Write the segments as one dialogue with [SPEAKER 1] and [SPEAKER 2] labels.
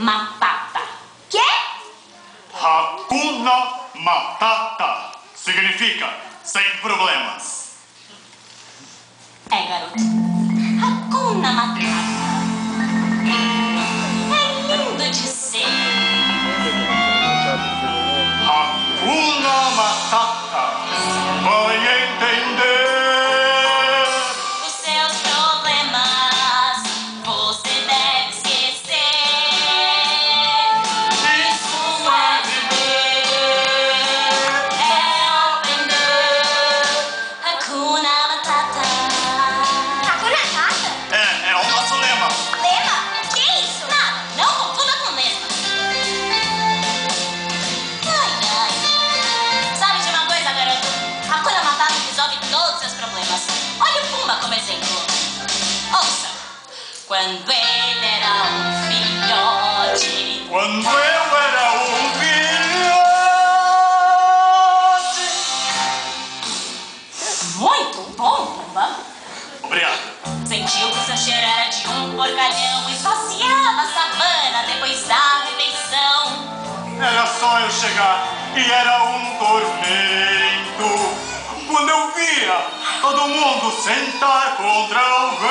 [SPEAKER 1] Matata.
[SPEAKER 2] Quê?
[SPEAKER 3] Hakuna Matata significa sem problemas.
[SPEAKER 1] É, garoto. Hakuna Matata. Quando ele era um filhote,
[SPEAKER 3] Quando eu era um filhote.
[SPEAKER 1] muito bom, Pumba.
[SPEAKER 3] Obrigado.
[SPEAKER 1] Sentiu que seu cheiro era de um porcalhão e passeava a savana depois da refeição.
[SPEAKER 3] Era só eu chegar e era um tormento. Quando eu via todo mundo sentar contra o vento.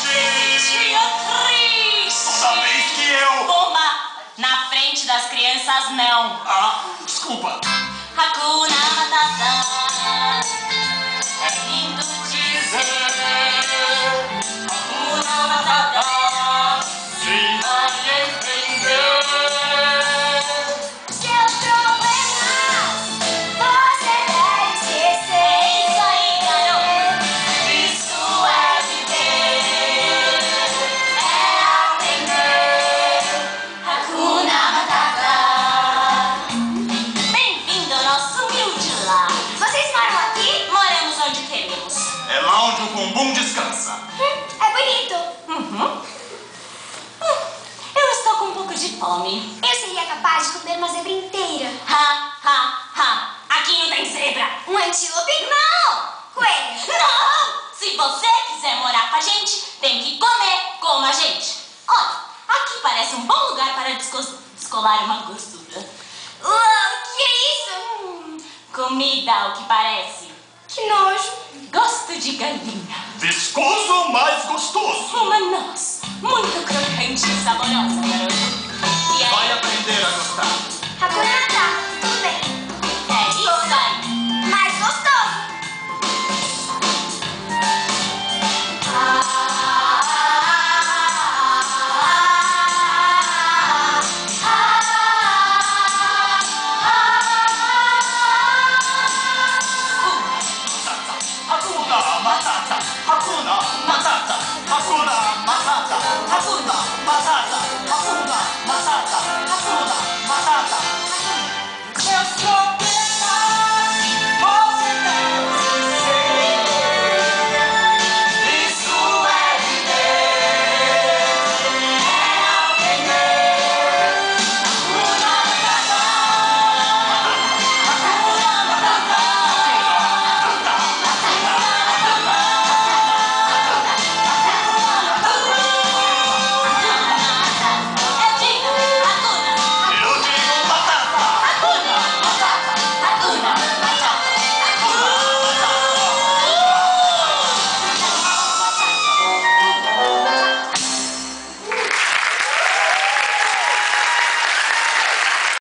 [SPEAKER 3] Triste.
[SPEAKER 1] Triste.
[SPEAKER 3] Vez que eu.
[SPEAKER 1] Pumba, na frente das crianças não.
[SPEAKER 3] Ah, desculpa.
[SPEAKER 1] Hakuna Matata. É lindo onde
[SPEAKER 3] o bumbum descansa.
[SPEAKER 2] Hum, é bonito.
[SPEAKER 1] Uhum. Hum, Eu estou com um pouco de fome.
[SPEAKER 2] Eu seria capaz de comer uma zebra inteira.
[SPEAKER 1] Ha, ha, ha. Aqui não tem zebra.
[SPEAKER 2] Um antílope?
[SPEAKER 1] Não!
[SPEAKER 2] Coelho?
[SPEAKER 1] Não! Se você quiser morar com a gente, tem que comer como a gente. Olha, aqui parece um bom lugar para descolar uma gordura.
[SPEAKER 2] Uau, que é isso?
[SPEAKER 1] Hum, comida, ao que parece.
[SPEAKER 2] Que nojo.
[SPEAKER 1] Gosto de galinha.
[SPEAKER 3] Viscoso, mas gostoso.
[SPEAKER 1] Uma noz. Muito crocante e saborosa,